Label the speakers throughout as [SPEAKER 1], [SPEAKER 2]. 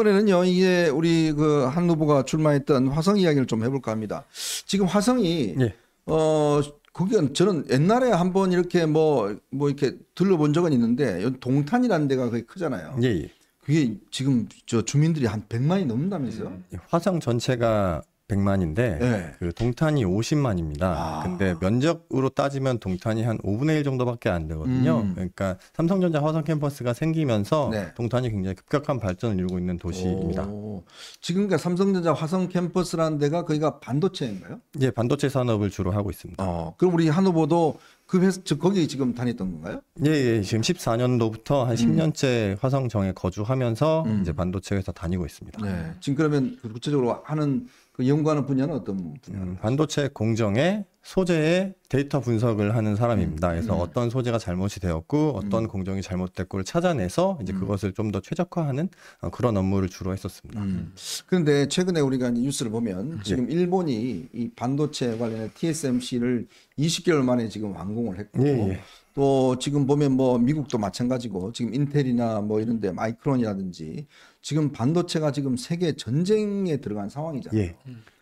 [SPEAKER 1] 이번에는요, 이게 우리 그 한 후보가 출마했던 화성 이야기를 좀 해볼까 합니다. 지금 화성이,
[SPEAKER 2] 예.
[SPEAKER 1] 어, 거기가 저는 옛날에 한번 이렇게 뭐, 뭐 이렇게 들러본 적은 있는데, 동탄이라는 데가 거기 크잖아요.
[SPEAKER 2] 예, 예.
[SPEAKER 1] 그게 지금 저 주민들이 한 100만이 넘는다면서요?
[SPEAKER 2] 화성 전체가 100만인데
[SPEAKER 1] 네.
[SPEAKER 2] 그 동탄이 50만입니다.
[SPEAKER 1] 아.
[SPEAKER 2] 근데 면적으로 따지면 동탄이 한 5분의 1 정도밖에 안 되거든요.
[SPEAKER 1] 음.
[SPEAKER 2] 그러니까 삼성전자 화성 캠퍼스가 생기면서
[SPEAKER 1] 네.
[SPEAKER 2] 동탄이 굉장히 급격한 발전을 이루고 있는 도시입니다.
[SPEAKER 1] 오, 지금 그 삼성전자 화성 캠퍼스라는 데가 거기가 반도체인가요?
[SPEAKER 2] 예, 반도체 산업을 주로 하고 있습니다.
[SPEAKER 1] 어, 그럼 우리 한 후보도 그 회사, 저 거기 지금 다녔던 건가요?
[SPEAKER 2] 예, 예, 지금 14년도부터 한 10년째 화성정에 거주하면서
[SPEAKER 1] 음.
[SPEAKER 2] 이제 반도체 회사 다니고 있습니다.
[SPEAKER 1] 네. 지금 그러면 그 구체적으로 하는 그 연구하는 분야는 어떤 분야?
[SPEAKER 2] 음, 반도체 공정의 소재의 데이터 분석을 하는 사람입니다. 그래서
[SPEAKER 1] 음.
[SPEAKER 2] 어떤 소재가 잘못이 되었고 어떤 공정이 잘못됐고를 찾아내서 이제 그것을 좀 더 최적화하는 어, 그런 업무를 주로 했었습니다.
[SPEAKER 1] 음. 그런데 최근에 우리가 뉴스를 보면 지금
[SPEAKER 2] 예.
[SPEAKER 1] 일본이 이 반도체 관련해 TSMC를 20개월 만에 지금 완공을 했고
[SPEAKER 2] 예, 예.
[SPEAKER 1] 또 지금 보면 뭐 미국도 마찬가지고 지금 인텔이나 뭐 이런데 마이크론이라든지 지금 반도체가 지금 세계 전쟁에 들어간 상황이잖아요.
[SPEAKER 2] 예.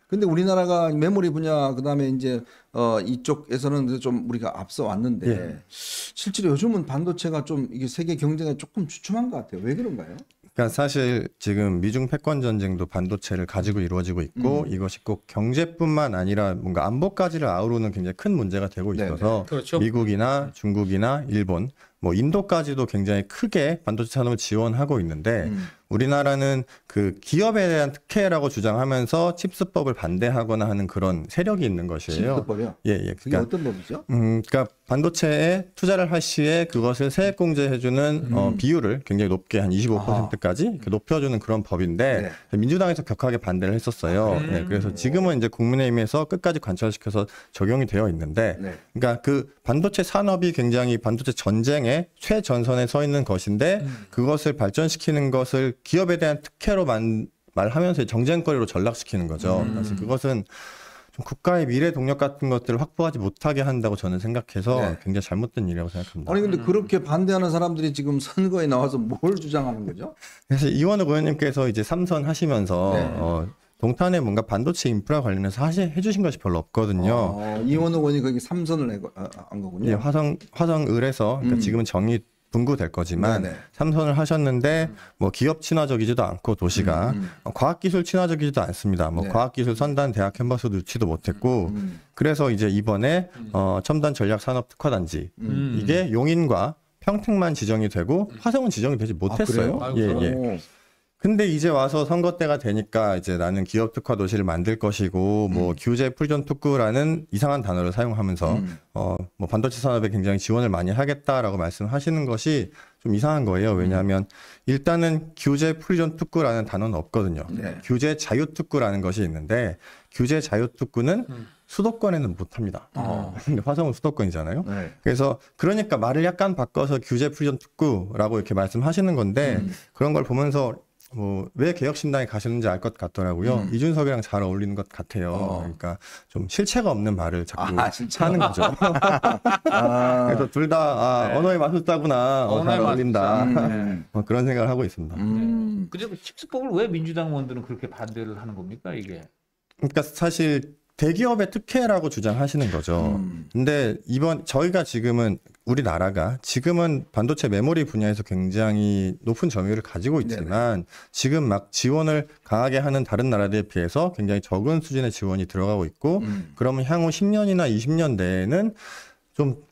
[SPEAKER 1] 근데 우리나라가 메모리 분야 그다음에 이제 어 이쪽에서는 좀 우리가 앞서 왔는데
[SPEAKER 2] 예.
[SPEAKER 1] 실제로 요즘은 반도체가 좀 이게 세계 경쟁에 조금 주춤한 것 같아요. 왜 그런가요?
[SPEAKER 2] 그러니까 사실 지금 미중 패권 전쟁도 반도체를 가지고 이루어지고 있고
[SPEAKER 1] 음.
[SPEAKER 2] 이것이 꼭 경제뿐만 아니라 뭔가 안보까지를 아우르는 굉장히 큰 문제가 되고
[SPEAKER 1] 네네.
[SPEAKER 2] 있어서
[SPEAKER 3] 그렇죠.
[SPEAKER 2] 미국이나 중국이나 일본 뭐 인도까지도 굉장히 크게 반도체 산업을 지원하고 있는데
[SPEAKER 1] 음.
[SPEAKER 2] 우리나라는 그 기업에 대한 특혜라고 주장하면서 칩스법을 반대하거나 하는 그런 세력이 있는 것이에요.
[SPEAKER 1] 칩스법이요.
[SPEAKER 2] 예, 예. 그러니까
[SPEAKER 1] 어떤 법이죠?
[SPEAKER 2] 음, 그러니까 반도체에 투자를 할 시에 그것을 세액 공제해주는 어, 비율을 굉장히 높게 한 25%까지 높여주는 그런 법인데 민주당에서 격하게 반대를 했었어요. 네, 그래서 지금은 이제 국민의힘에서 끝까지 관철시켜서 적용이 되어 있는데,
[SPEAKER 1] 네.
[SPEAKER 2] 그러니까 그 반도체 산업이 굉장히 반도체 전쟁 의 최전선에 서 있는 것인데 그것을 발전시키는 것을 기업에 대한 특혜로 만, 말하면서 정쟁거리로 전락시키는 거죠. 그래서 그것은 좀 국가의 미래 동력 같은 것들을 확보하지 못하게 한다고 저는 생각해서
[SPEAKER 1] 네.
[SPEAKER 2] 굉장히 잘못된 일이라고 생각합니다.
[SPEAKER 1] 아니 근데 그렇게 반대하는 사람들이 지금 선거에 나와서 뭘 주장하는 거죠?
[SPEAKER 2] 그래서 이원욱 의원님께서 이제 삼선 하시면서
[SPEAKER 1] 네.
[SPEAKER 2] 어, 동탄에 뭔가 반도체 인프라 관련해서 하시, 해주신 것이 별로 없거든요.
[SPEAKER 1] 어, 이원욱 의원이 거기 삼선을 해- 아, 한 거군요.
[SPEAKER 2] 예, 화성 화성을에서 그러니까
[SPEAKER 1] 음.
[SPEAKER 2] 지금은 정이 분구될 거지만
[SPEAKER 1] 네네.
[SPEAKER 2] 삼선을 하셨는데 뭐 기업 친화적이지도 않고 도시가
[SPEAKER 1] 음, 음.
[SPEAKER 2] 어, 과학기술 친화적이지도 않습니다. 뭐
[SPEAKER 1] 네.
[SPEAKER 2] 과학기술 선단 대학 캠퍼스도 유치도 못했고
[SPEAKER 1] 음.
[SPEAKER 2] 그래서 이제 이번에 어, 첨단 전략 산업 특화단지
[SPEAKER 3] 음.
[SPEAKER 2] 이게 용인과 평택만 지정이 되고 화성은 지정이 되지 못했어요.
[SPEAKER 1] 아?
[SPEAKER 2] 예, 예.
[SPEAKER 1] 오.
[SPEAKER 2] 근데 이제 와서 선거 때가 되니까 이제 나는 기업 특화 도시를 만들 것이고 뭐 규제 풀전 특구라는 이상한 단어를 사용하면서
[SPEAKER 1] 음.
[SPEAKER 2] 어뭐 반도체 산업에 굉장히 지원을 많이 하겠다라고 말씀하시는 것이 좀 이상한 거예요. 왜냐하면 일단은 규제 풀전 특구라는 단어는 없거든요.
[SPEAKER 1] 네.
[SPEAKER 2] 규제 자유 특구라는 것이 있는데 규제 자유 특구는 수도권에는 못 합니다.
[SPEAKER 1] 어.
[SPEAKER 2] 화성은 수도권이잖아요.
[SPEAKER 1] 네.
[SPEAKER 2] 그래서 그러니까 말을 약간 바꿔서 규제 풀전 특구라고 이렇게 말씀하시는 건데
[SPEAKER 1] 음.
[SPEAKER 2] 그런 걸 보면서 뭐 왜 개혁신당에 가시는지 알 것 같더라고요.
[SPEAKER 1] 음.
[SPEAKER 2] 이준석이랑 잘 어울리는 것 같아요.
[SPEAKER 1] 어.
[SPEAKER 2] 그러니까 좀 실체가 없는 말을 자꾸
[SPEAKER 1] 아?
[SPEAKER 2] 하는 거죠.
[SPEAKER 1] 아,
[SPEAKER 2] 그래서 둘다 아,
[SPEAKER 3] 네.
[SPEAKER 2] 언어의 마술사구나. 어, 잘 어울린다.
[SPEAKER 1] 음.
[SPEAKER 2] 뭐 그런 생각을 하고 있습니다.
[SPEAKER 1] 음.
[SPEAKER 3] 근데 그 칩스법을 왜 민주당 의원들은 그렇게 반대를 하는 겁니까 이게?
[SPEAKER 2] 그러니까 사실 대기업의 특혜라고 주장하시는 거죠.
[SPEAKER 1] 음.
[SPEAKER 2] 근데 이번 저희가 지금은 우리나라가 지금은 반도체 메모리 분야에서 굉장히 높은 점유율을 가지고 있지만 지금 막 지원을 강하게 하는 다른 나라들에 비해서 굉장히 적은 수준의 지원이 들어가고 있고
[SPEAKER 1] 음.
[SPEAKER 2] 그러면 향후 10년이나 20년 내에는 좀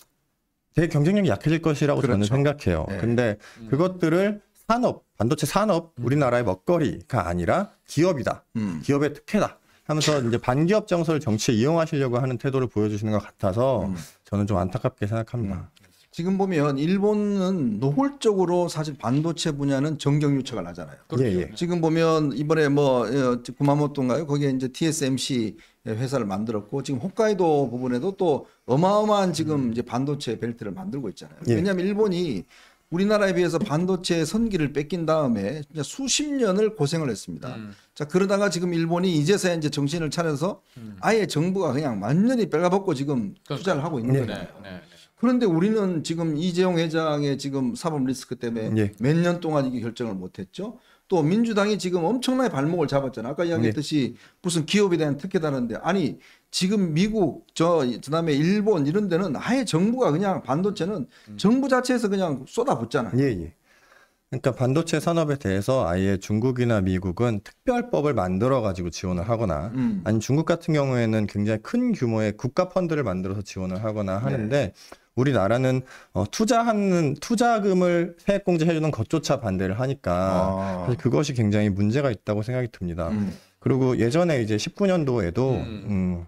[SPEAKER 2] 되게 경쟁력이 약해질 것이라고 저는
[SPEAKER 1] 그렇죠.
[SPEAKER 2] 생각해요.
[SPEAKER 1] 네.
[SPEAKER 2] 근데 그것들을 산업, 반도체 산업, 우리나라의 먹거리가 아니라 기업이다.
[SPEAKER 1] 음.
[SPEAKER 2] 기업의 특혜다. 하면서 이제 반기업 정서를 정치에 이용하시려고 하는 태도를 보여주시는 것 같아서
[SPEAKER 1] 음.
[SPEAKER 2] 저는 좀 안타깝게 생각합니다.
[SPEAKER 1] 지금 보면 일본은 노골적으로 사실 반도체 분야는 정경 유착을 하잖아요.
[SPEAKER 2] 예, 예.
[SPEAKER 1] 지금 보면 이번에 뭐 어, 구마모토인가요? 거기에 이제 TSMC 회사를 만들었고 지금 홋카이도 부분에도 또 어마어마한 지금 이제 반도체 벨트를 만들고 있잖아요.
[SPEAKER 2] 예.
[SPEAKER 1] 왜냐하면 일본이 우리나라에 비해서 반도체 선기를 뺏긴 다음에 수십 년을 고생을 했습니다.
[SPEAKER 3] 음.
[SPEAKER 1] 자 그러다가 지금 일본이 이제서야 이제 정신을 차려서 아예 정부가 그냥 완전히 빼가벗고 지금 투자를 하고 있는
[SPEAKER 2] 네.
[SPEAKER 1] 거예요.
[SPEAKER 3] 네, 네, 네.
[SPEAKER 1] 그런데 우리는 지금 이재용 회장의 지금 사법 리스크 때문에
[SPEAKER 2] 예.
[SPEAKER 1] 몇년 동안 이게 결정을 못했죠. 또 민주당이 지금 엄청나게 발목을 잡았잖아요. 아까
[SPEAKER 2] 네.
[SPEAKER 1] 이야기했듯이 무슨 기업에 대한 특혜다는데 아니 지금 미국 저 그다음에 일본 이런 데는 아예 정부가 그냥 반도체는 정부 자체에서 그냥 쏟아붓잖아요.
[SPEAKER 2] 예, 예. 그러니까 반도체 산업에 대해서 아예 중국이나 미국은 특별법을 만들어 가지고 지원을 하거나
[SPEAKER 1] 음.
[SPEAKER 2] 아니 중국 같은 경우에는 굉장히 큰 규모의 국가 펀드를 만들어서 지원을 하거나 하는데 우리나라는 어, 투자하는 투자금을 세액공제 해주는 것조차 반대를 하니까
[SPEAKER 1] 아.
[SPEAKER 2] 그것이 굉장히 문제가 있다고 생각이 듭니다.
[SPEAKER 1] 음.
[SPEAKER 2] 그리고 예전에 이제 19년도에도 음.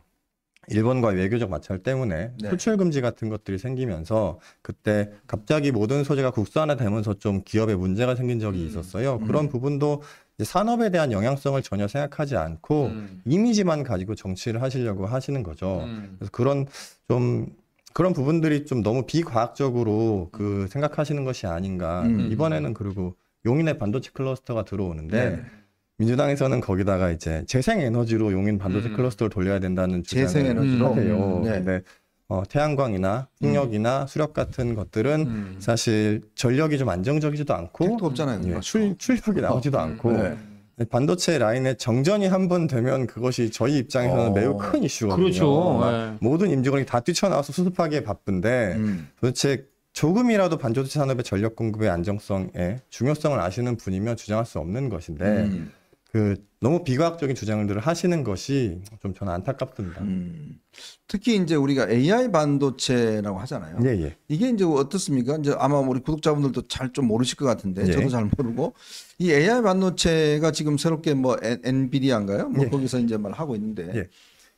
[SPEAKER 2] 일본과 외교적 마찰 때문에
[SPEAKER 1] 네.
[SPEAKER 2] 수출 금지 같은 것들이 생기면서 그때 갑자기 모든 소재가 국산화 되면서 좀 기업에 문제가 생긴 적이 있었어요. 그런 부분도 이제 산업에 대한 영향성을 전혀 생각하지 않고
[SPEAKER 3] 음.
[SPEAKER 2] 이미지만 가지고 정치를 하시려고 하시는 거죠.
[SPEAKER 3] 음.
[SPEAKER 2] 그래서 그런 좀 그런 부분들이 좀 너무 비과학적으로 그 생각하시는 것이 아닌가.
[SPEAKER 1] 음.
[SPEAKER 2] 이번에는 그리고 용인의 반도체 클러스터가 들어오는데
[SPEAKER 1] 네.
[SPEAKER 2] 민주당에서는 거기다가 이제 재생 에너지로 용인 반도체
[SPEAKER 3] 음.
[SPEAKER 2] 클러스터를 돌려야 된다는
[SPEAKER 1] 재생 에너지로?
[SPEAKER 2] 하세요.
[SPEAKER 1] 음, 네.
[SPEAKER 2] 근데 어, 태양광이나 풍력이나 수력 같은 것들은
[SPEAKER 3] 음.
[SPEAKER 2] 사실 전력이 좀 안정적이지도 않고
[SPEAKER 1] 택도 없잖아요.
[SPEAKER 2] 예. 출, 출력이 나오지도 않고
[SPEAKER 1] 네.
[SPEAKER 2] 반도체 라인에 정전이 한 번 되면 그것이 저희 입장에서는
[SPEAKER 1] 어.
[SPEAKER 2] 매우 큰 이슈거든요.
[SPEAKER 3] 그렇죠.
[SPEAKER 2] 막
[SPEAKER 3] 네.
[SPEAKER 2] 모든 임직원이 다 뛰쳐나와서 수습하기에 바쁜데
[SPEAKER 1] 음.
[SPEAKER 2] 도대체 조금이라도 반도체 산업의 전력 공급의 안정성에 중요성을 아시는 분이면 주장할 수 없는 것인데
[SPEAKER 1] 음.
[SPEAKER 2] 그 너무 비과학적인 주장들을 하시는 것이 좀 저는 안타깝습니다.
[SPEAKER 1] 음. 특히 이제 우리가 AI 반도체라고 하잖아요.
[SPEAKER 2] 예, 예.
[SPEAKER 1] 이게 이제 어떻습니까? 이제 아마 우리 구독자분들도 잘 좀 모르실 것 같은데
[SPEAKER 2] 예.
[SPEAKER 1] 저도 잘 모르고 이 AI 반도체가 지금 새롭게 뭐 엔- 엔비디아인가요? 뭐
[SPEAKER 2] 예.
[SPEAKER 1] 거기서 이제 말 하고 있는데
[SPEAKER 2] 예.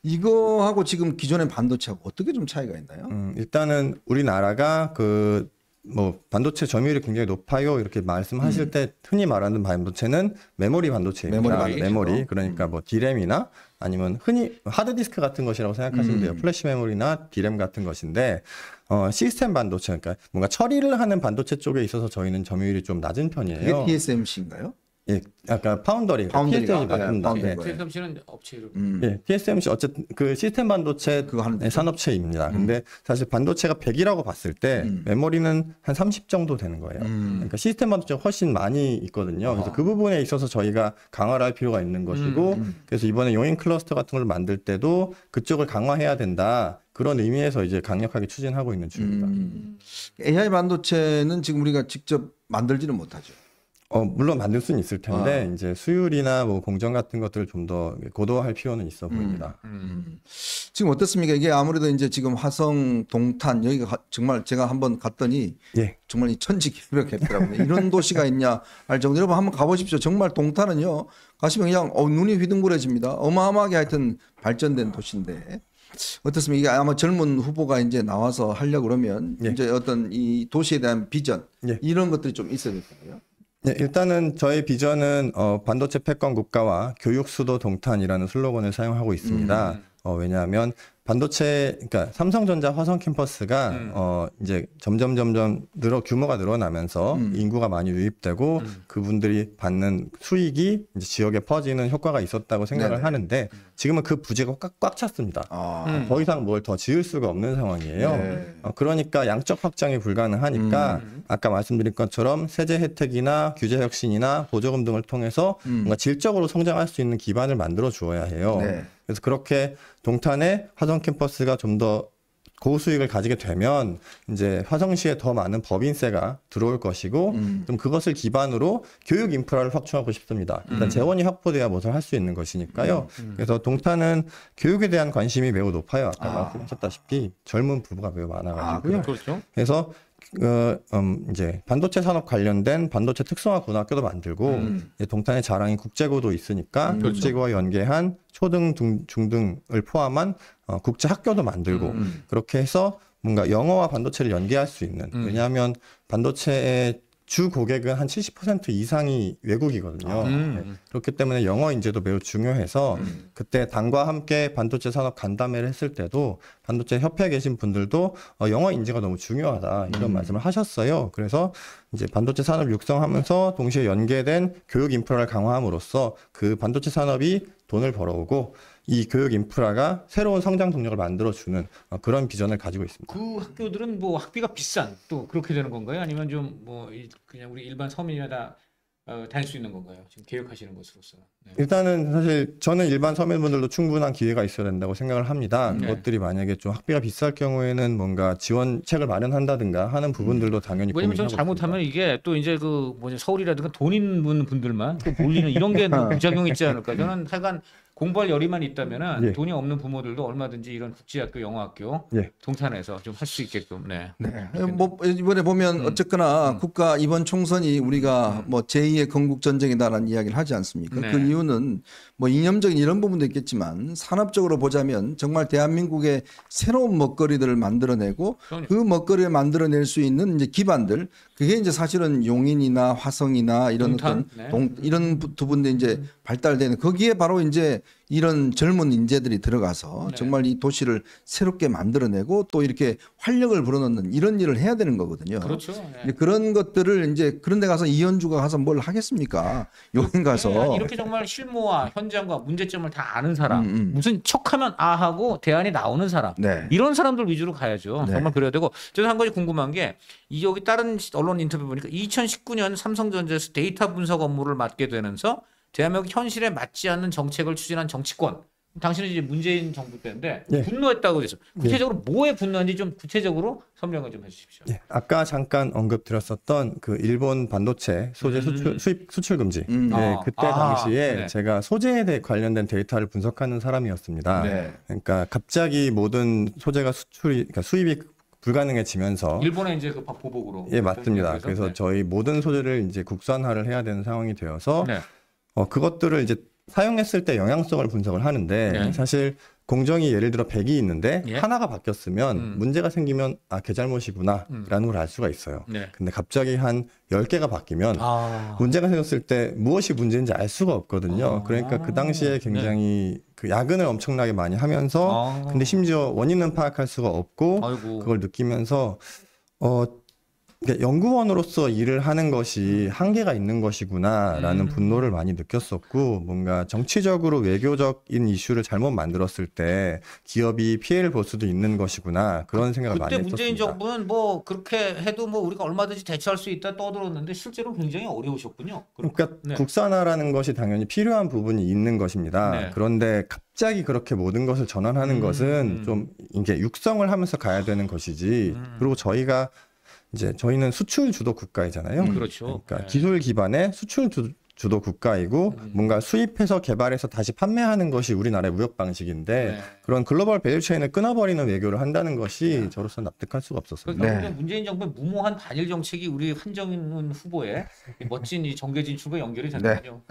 [SPEAKER 1] 이거하고 지금 기존의 반도체하고 어떻게 좀 차이가 있나요?
[SPEAKER 2] 음, 일단은 우리나라가 그 뭐 반도체 점유율이 굉장히 높아요 이렇게 말씀하실 때 흔히 말하는 반도체는 메모리 반도체입니다.
[SPEAKER 1] 메모리 반도체죠.
[SPEAKER 2] 메모리 그러니까 뭐 디램이나 아니면 흔히 하드디스크 같은 것이라고 생각하시면 돼요. 플래시 메모리나 디램 같은 것인데 어, 시스템 반도체 그러니까 뭔가 처리를 하는 반도체 쪽에 있어서 저희는 점유율이 좀 낮은
[SPEAKER 1] 그게
[SPEAKER 2] 편이에요.
[SPEAKER 1] TSMC인가요?
[SPEAKER 2] 예, 약간
[SPEAKER 1] foundry, foundry가,
[SPEAKER 2] TSMC
[SPEAKER 1] 예,
[SPEAKER 2] 맞습니다.
[SPEAKER 1] 파운더리.
[SPEAKER 2] 예.
[SPEAKER 1] 거예요.
[SPEAKER 3] TSMC는 업체를
[SPEAKER 1] 음.
[SPEAKER 2] 예, TSMC 어쨌든 그 시스템 반도체
[SPEAKER 1] 그거 하는 데죠?
[SPEAKER 2] 산업체입니다. 근데 사실 반도체가 100이라고 봤을 때
[SPEAKER 1] 음.
[SPEAKER 2] 메모리는 한 30 정도 되는 거예요.
[SPEAKER 1] 음.
[SPEAKER 2] 그러니까 시스템 반도체가 훨씬 많이 있거든요. 그래서
[SPEAKER 1] 아.
[SPEAKER 2] 그 부분에 있어서 저희가 강화를 할 필요가 있는 것이고
[SPEAKER 1] 음.
[SPEAKER 2] 그래서 이번에 용인 클러스터 같은 걸 만들 때도 그쪽을 강화해야 된다. 그런 의미에서 이제 강력하게 추진하고 있는 중입니다.
[SPEAKER 1] 음. AI 반도체는 지금 우리가 직접 만들지는 못하죠.
[SPEAKER 2] 어, 물론 만들 수는 있을 텐데
[SPEAKER 1] 아.
[SPEAKER 2] 이제 수율이나 뭐 공정 같은 것들을 좀 더 고도화할 필요는 있어 보입니다.
[SPEAKER 3] 음.
[SPEAKER 1] 지금 어떻습니까? 이게 아무래도 이제 지금 화성, 동탄 여기가 가- 정말 제가 한번 갔더니
[SPEAKER 2] 예.
[SPEAKER 1] 정말 이 천지개벽했더라고요. 이런 도시가 있냐 할 정도. 여러분 한번 가보십시오. 정말 동탄은요 가시면 그냥 어, 눈이 휘둥그레집니다. 어마어마하게 하여튼 발전된 도시인데 어떻습니까? 이게 아마 젊은 후보가 이제 나와서 하려 고 그러면
[SPEAKER 2] 예.
[SPEAKER 1] 이제 어떤 이 도시에 대한 비전
[SPEAKER 2] 예.
[SPEAKER 1] 이런 것들이 좀 있어야 될 거예요.
[SPEAKER 2] 네, 일단은 저희 비전은 어, 반도체 패권 국가와 교육 수도 동탄이라는 슬로건을 사용하고 있습니다.
[SPEAKER 3] 음.
[SPEAKER 2] 어, 왜냐하면 반도체, 그러니까 삼성전자 화성 캠퍼스가
[SPEAKER 3] 음.
[SPEAKER 2] 어, 이제 점점 점점 늘어 규모가 늘어나면서
[SPEAKER 1] 음.
[SPEAKER 2] 인구가 많이 유입되고
[SPEAKER 3] 음.
[SPEAKER 2] 그분들이 받는 수익이 이제 지역에 퍼지는 효과가 있었다고 생각을
[SPEAKER 1] 네네.
[SPEAKER 2] 하는데 지금은 그 부지가 꽉, 꽉 찼습니다.
[SPEAKER 1] 아,
[SPEAKER 3] 음.
[SPEAKER 2] 더 이상 뭘 더 지을 수가 없는 상황이에요.
[SPEAKER 1] 네.
[SPEAKER 2] 어, 그러니까 양적 확장이 불가능하니까
[SPEAKER 3] 음.
[SPEAKER 2] 아까 말씀드린 것처럼 세제 혜택이나 규제 혁신이나 보조금 등을 통해서
[SPEAKER 1] 음.
[SPEAKER 2] 뭔가 질적으로 성장할 수 있는 기반을 만들어 주어야 해요.
[SPEAKER 1] 네.
[SPEAKER 2] 그래서 그렇게 동탄에 화성 캠퍼스가 좀 더 고수익을 가지게 되면 이제 화성시에 더 많은 법인세가 들어올 것이고
[SPEAKER 1] 음.
[SPEAKER 2] 좀 그것을 기반으로 교육 인프라를 확충하고 싶습니다. 일단
[SPEAKER 3] 음.
[SPEAKER 2] 재원이 확보돼야 무엇을 할 수 있는 것이니까요. 그래서 동탄은 교육에 대한 관심이 매우 높아요. 아까
[SPEAKER 1] 아.
[SPEAKER 2] 말씀하셨다시피 젊은 부부가 매우 많아가지고요.
[SPEAKER 3] 그렇죠.
[SPEAKER 2] 그래서 어, 음, 이제 반도체 산업 관련된 반도체 특성화 고등학교도 만들고
[SPEAKER 1] 음.
[SPEAKER 2] 동탄의 자랑이 국제고도 있으니까
[SPEAKER 1] 음.
[SPEAKER 2] 국제고와 연계한 초등, 중, 중등을 포함한 어, 국제 학교도 만들고
[SPEAKER 1] 음.
[SPEAKER 2] 그렇게 해서 뭔가 영어와 반도체를 연계할 수 있는
[SPEAKER 3] 음.
[SPEAKER 2] 왜냐하면 반도체의 주 고객은 한 70% 이상이 외국이거든요.
[SPEAKER 3] 음.
[SPEAKER 2] 네. 그렇기 때문에 영어 인재도 매우 중요해서
[SPEAKER 1] 음.
[SPEAKER 2] 그때 당과 함께 반도체 산업 간담회를 했을 때도 반도체 협회에 계신 분들도 어, 영어 인재가 너무 중요하다 이런
[SPEAKER 1] 음.
[SPEAKER 2] 말씀을 하셨어요. 그래서 이제 반도체 산업 육성하면서 동시에 연계된 교육 인프라를 강화함으로써 그 반도체 산업이 돈을 벌어오고 이 교육 인프라가 새로운 성장 동력을 만들어주는 어, 그런 비전을 가지고 있습니다.
[SPEAKER 3] 그 학교들은 뭐 학비가 비싼 또 그렇게 되는 건가요? 아니면 좀 뭐 그냥 우리 일반 서민이나 다 어, 다닐 수 있는 건가요? 지금 계획하시는 것으로서. 네.
[SPEAKER 2] 일단은 사실 저는 일반 서민분들도 충분한 기회가 있어야 된다고 생각을 합니다.
[SPEAKER 3] 네.
[SPEAKER 2] 그것들이 만약에 좀 학비가 비쌀 경우에는 뭔가 지원책을 마련한다든가 하는 부분들도 당연히
[SPEAKER 3] 왜냐면 좀 잘못하면 이게 또 이제 그 뭐지 서울이라든가 돈 있는 분들만 또 몰리는 이런 게뭐 부작용이 있지 않을까? 저는 하여간 공부할 열의만 있다면은
[SPEAKER 2] 예.
[SPEAKER 3] 돈이 없는 부모들도 얼마든지 이런 국제학교, 영어학교
[SPEAKER 2] 예.
[SPEAKER 3] 동탄에서 좀 할 수 있게끔. 네.
[SPEAKER 1] 뭐 이번에 보면 어쨌거나 국가 이번 총선이 우리가 뭐 제2의 건국 전쟁이다라는 이야기를 하지 않습니까?
[SPEAKER 3] 네.
[SPEAKER 1] 그 이유는 뭐 이념적인 이런 부분도 있겠지만 산업적으로 보자면 정말 대한민국의 새로운 먹거리들을 만들어내고
[SPEAKER 3] 그럼요.
[SPEAKER 1] 그 먹거리를 만들어낼 수 있는 이제 기반들 그게 이제 사실은 용인이나 화성이나 이런
[SPEAKER 3] 동탄?
[SPEAKER 1] 어떤
[SPEAKER 3] 네.
[SPEAKER 1] 동 이런 부- 부분들이 이제 발달되는 거기에 바로 이제 이런 젊은 인재들이 들어가서
[SPEAKER 3] 네.
[SPEAKER 1] 정말 이 도시를 새롭게 만들어내고 또 이렇게 활력을 불어넣는 이런 일을 해야 되는 거거든요.
[SPEAKER 3] 그렇죠. 네.
[SPEAKER 1] 그런 것들을 이제 그런 데 가서 이현주가 가서 뭘 하겠습니까? 용인 가서
[SPEAKER 3] 네, 이렇게 정말 실무와 현장과 문제점을 다 아는 사람,
[SPEAKER 1] 음, 음.
[SPEAKER 3] 무슨 척하면 아 하고 대안이 나오는 사람,
[SPEAKER 1] 네.
[SPEAKER 3] 이런 사람들 위주로 가야죠.
[SPEAKER 1] 네.
[SPEAKER 3] 정말 그래야 되고 저는 한 가지 궁금한 게이 여기 다른 언론 인터뷰 보니까 2019년 삼성전자에서 데이터 분석 업무를 맡게 되면서 대한민국 현실에 맞지 않는 정책을 추진한 정치권. 당신은 이제 문재인 정부 때인데
[SPEAKER 2] 예.
[SPEAKER 3] 분노했다고 그래서 구체적으로 뭐에 분노한지 좀 구체적으로 설명을 좀 해주십시오.
[SPEAKER 2] 예, 아까 잠깐 언급 드렸었던 그 일본 반도체 소재 수출 수입 수출 금지.
[SPEAKER 1] 음.
[SPEAKER 2] 예,
[SPEAKER 3] 아,
[SPEAKER 2] 그때
[SPEAKER 3] 아,
[SPEAKER 2] 당시에
[SPEAKER 3] 네.
[SPEAKER 2] 제가 소재에 대해 관련된 데이터를 분석하는 사람이었습니다.
[SPEAKER 1] 네.
[SPEAKER 2] 그러니까 갑자기 모든 소재가 수출이 그러니까 수입이 불가능해지면서
[SPEAKER 3] 일본의 이제 그 보복으로.
[SPEAKER 2] 예, 맞습니다.
[SPEAKER 3] 그래서,
[SPEAKER 2] 그래서
[SPEAKER 3] 네.
[SPEAKER 2] 저희 모든 소재를 이제 국산화를 해야 되는 상황이 되어서
[SPEAKER 3] 네.
[SPEAKER 2] 어, 그것들을 이제 사용했을 때 영향성을 분석을 하는데
[SPEAKER 3] 네.
[SPEAKER 2] 사실 공정이 예를 들어 100이 있는데
[SPEAKER 3] 예.
[SPEAKER 2] 하나가 바뀌었으면
[SPEAKER 3] 음.
[SPEAKER 2] 문제가 생기면 아, 걔 잘못이구나라는 걸 알 수가 있어요.
[SPEAKER 3] 네.
[SPEAKER 2] 근데 갑자기 한 10개가 바뀌면
[SPEAKER 3] 아.
[SPEAKER 2] 문제가 생겼을 때 무엇이 문제인지 알 수가 없거든요.
[SPEAKER 3] 아.
[SPEAKER 2] 그러니까 그 당시에 굉장히 그 야근을 엄청나게 많이 하면서
[SPEAKER 3] 아.
[SPEAKER 2] 근데 심지어 원인은 파악할 수가 없고
[SPEAKER 3] 아이고.
[SPEAKER 2] 그걸 느끼면서 어 그러니까 연구원으로서 일을 하는 것이 한계가 있는 것이구나라는
[SPEAKER 3] 음.
[SPEAKER 2] 분노를 많이 느꼈었고 뭔가 정치적으로 외교적인 이슈를 잘못 만들었을 때 기업이 피해를 볼 수도 있는 것이구나 그런 생각을 많이
[SPEAKER 3] 그때
[SPEAKER 2] 했었습니다.
[SPEAKER 3] 문재인 정부는 뭐 그렇게 해도 뭐 우리가 얼마든지 대처할 수 있다 떠들었는데 실제로 굉장히 어려우셨군요.
[SPEAKER 2] 그러니까
[SPEAKER 3] 네.
[SPEAKER 2] 국산화라는 것이 당연히 필요한 부분이 있는 것입니다.
[SPEAKER 3] 네.
[SPEAKER 2] 그런데 갑자기 그렇게 모든 것을 전환하는
[SPEAKER 3] 음,
[SPEAKER 2] 것은
[SPEAKER 3] 음.
[SPEAKER 2] 좀 이게 육성을 하면서 가야 되는 것이지.
[SPEAKER 3] 음.
[SPEAKER 2] 그리고 저희가 이제 저희는 수출 주도 국가이잖아요.
[SPEAKER 3] 음, 그렇죠.
[SPEAKER 2] 그러니까
[SPEAKER 3] 네.
[SPEAKER 2] 기술 기반의 수출 주, 주도 국가이고
[SPEAKER 3] 음.
[SPEAKER 2] 뭔가 수입해서 개발해서 다시 판매하는 것이 우리나라의 무역 방식인데
[SPEAKER 3] 네.
[SPEAKER 2] 그런 global value chain을 끊어버리는 외교를 한다는 것이 저로서 납득할 수가 없었습니다.
[SPEAKER 3] 그러니까
[SPEAKER 1] 네.
[SPEAKER 3] 문재인 정부의 무모한 반일 정책이 우리 한정훈 후보의 이 멋진 이 정계 진출과 연결이 되는군요.